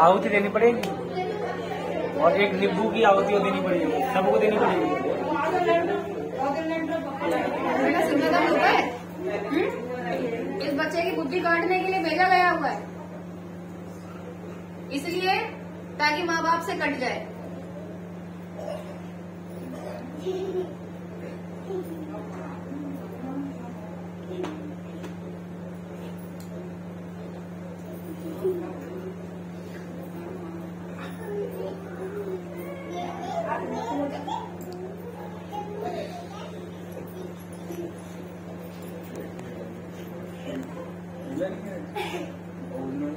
आहुति देनी पड़ेगी। और एक नींबू की आहुति देनी पड़ेगी। सबको देनी पड़ेगी। है हम्म? इस बच्चे की बुद्धि काटने के लिए भेजा गया हुआ है। इसलिए ताकि माँ बाप से कट जाए। जानी है ओ नो